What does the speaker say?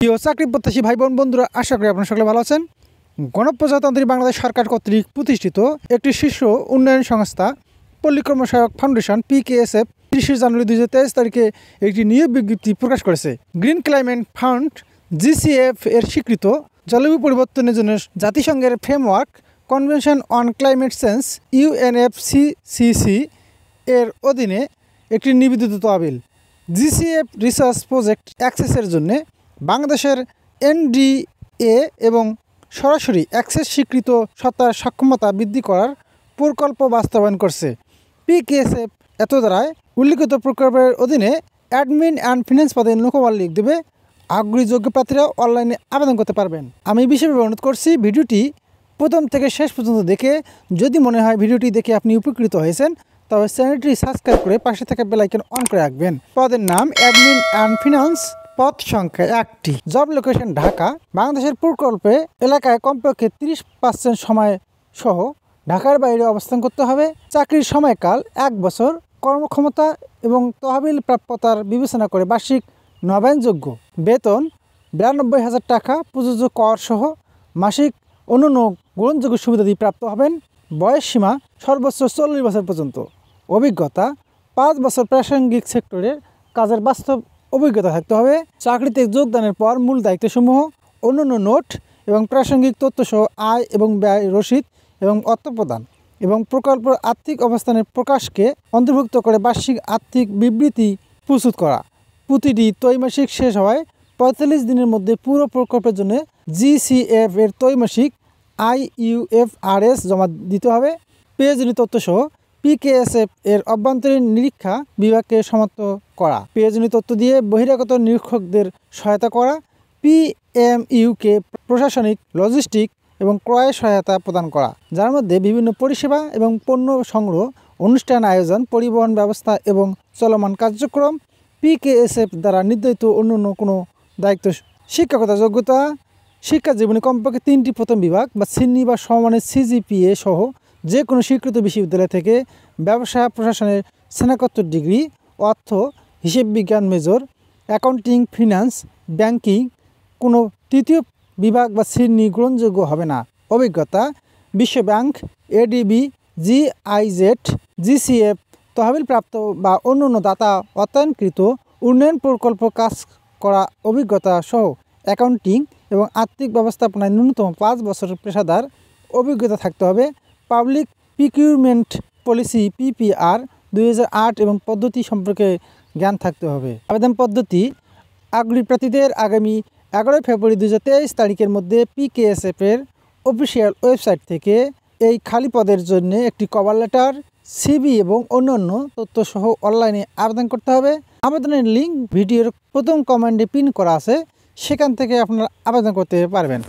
প্রিয় চাকরি প্রত্যাশী ভাই বোন বন্ধুরা, আশা করি আপনারা সকলে ভালো আছেন। গণপ্রজাতন্ত্রী বাংলাদেশ সরকার কর্তৃক প্রতিষ্ঠিত একটি শীর্ষ উন্নয়ন সংস্থা পল্লী সহায়ক ফাউন্ডেশন পিকেএসএফ তিরিশে জানুয়ারি দুই হাজার তেইশ তারিখে একটি নিয়োগ বিজ্ঞপ্তি প্রকাশ করেছে। গ্রিন ক্লাইমেট ফান্ড জিসিএফ এর স্বীকৃত জলবায়ু পরিবর্তনের জন্য জাতিসংঘের framework convention on climate change UNFCCC এর অধীনে একটি নিবেদিত তহবিল। জিসিএফ রিসার্চ প্রজেক্ট অ্যাক্সেসের জন্য বাংলাদেশের এনডিএ এবং সরাসরি অ্যাক্সেস স্বীকৃত সত্তার সক্ষমতা বৃদ্ধি করার প্রকল্প বাস্তবায়ন করছে। পিকেএসএফ এত দ্বারায় উল্লিখিত প্রকল্পের অধীনে অ্যাডমিন অ্যান্ড ফিনান্স পদে লোকবল লিখ দেবে আগ্রহী যোগ্য প্রার্থীরা অনলাইনে আবেদন করতে পারবেন। আমি বিশেষভাবে অনুরোধ করছি, ভিডিওটি প্রথম থেকে শেষ পর্যন্ত দেখে, যদি মনে হয় ভিডিওটি দেখে আপনি উপকৃত হয়েছেন, তবে চ্যানেলটি সাবস্ক্রাইব করে পাশে থাকা বেলাইকন অন করে রাখবেন। পদের নাম অ্যাডমিন অ্যান্ড ফিনান্স পদ সংখ্যা একটি। Job location Dhaka. বাংলাদেশের প্রকল্পে এলাকায় কমপক্ষে তিরিশ পার্সেন্ট সময় সহ ঢাকার বাইরে অবস্থান করতে হবে। চাকরির সময়কাল এক বছর। কর্মক্ষমতা এবং তহবিল প্রাপ্যতার বিবেচনা করে বার্ষিক নবায়নযোগ্য। বেতন বিরানব্বই হাজার টাকা। প্রযোজ্য কর সহ মাসিক অন্যান্য গ্রহণযোগ্য সুবিধাদি প্রাপ্ত হবেন। বয়স সীমা সর্বোচ্চ চল্লিশ বছর পর্যন্ত। অভিজ্ঞতা, পাঁচ বছর প্রাসঙ্গিক সেক্টরের কাজের বাস্তব অভিজ্ঞতা থাকতে হবে। চাকরিতে যোগদানের পর মূল দায়িত্বসমূহ, অন্যান্য নোট এবং প্রাসঙ্গিক তথ্যসহ আয় এবং ব্যয় রসিদ এবং অর্থ প্রদান এবং প্রকল্প আর্থিক অবস্থানের প্রকাশকে অন্তর্ভুক্ত করে বার্ষিক আর্থিক বিবৃতি প্রস্তুত করা। প্রতিটি ত্রৈমাসিক শেষ হওয়ায় পঁয়তাল্লিশ দিনের মধ্যে পুরো প্রকল্পের জন্য জিসিএফ এর ত্রৈমাসিক আইইউএফআরএস জমা দিতে হবে। প্রয়োজনীয় তথ্যসহ পিকেএসএফ এর অভ্যন্তরীণ নিরীক্ষা বিভাগকে সমাপ্ত করা। প্রয়োজনীয় তথ্য দিয়ে বহিরাগত নিরীক্ষকদের সহায়তা করা পিএমইউকে প্রশাসনিক লজিস্টিক এবং ক্রয় সহায়তা প্রদান করা, যার মধ্যে বিভিন্ন পরিষেবা এবং পণ্য সংগ্রহ, অনুষ্ঠান আয়োজন, পরিবহন ব্যবস্থা এবং চলমান কার্যক্রম পিকেএসএফ দ্বারা নির্ধারিত অন্য অন্য কোনো দায়িত্ব, শিক্ষাগত যোগ্যতা, শিক্ষা জীবনে কমপক্ষে তিনটি প্রথম বিভাগ বা সিন্নি বা সমমানের সিজিপিএ সহ যে কোনো স্বীকৃত বিশ্ববিদ্যালয় থেকে ব্যবসা প্রশাসনের স্নাতকোত্তর ডিগ্রি, অর্থ, হিসেব বিজ্ঞান মেজর, অ্যাকাউন্টিং, ফিনান্স, ব্যাংকিং, কোনো তৃতীয় বিভাগ বা শ্রেণি গ্রহণযোগ্য হবে না। অভিজ্ঞতা বিশ্ব ব্যাংক এডিবি জিআইজেড জিসিএফ তহবিলপ্রাপ্ত বা অন্য অন্য দাতা অর্থায়নকৃত উন্নয়ন প্রকল্প কাজ করা অভিজ্ঞতা সহ অ্যাকাউন্টিং এবং আর্থিক ব্যবস্থাপনায় ন্যূনতম পাঁচ বছরের পেশাদার অভিজ্ঞতা থাকতে হবে। পাবলিক পিকিউরমেন্ট পলিসি, পিপিআর, দুই হাজার আট এবং পদ্ধতি সম্পর্কে জ্ঞান থাকতে হবে। আবেদন পদ্ধতি, আগ্রহী প্রার্থীদের আগামী এগারোই ফেব্রুয়ারি দুই হাজার তেইশ তারিখের মধ্যে পিকেএসএফের অফিসিয়াল ওয়েবসাইট থেকে এই খালি পদের জন্য একটি কভার লেটার সিবি এবং অন্যান্য তথ্যসহ অনলাইনে আবেদন করতে হবে। আবেদনের লিঙ্ক ভিডিওর প্রথম কমেন্টে পিন করা আছে, সেখান থেকে আপনারা আবেদন করতে পারবেন।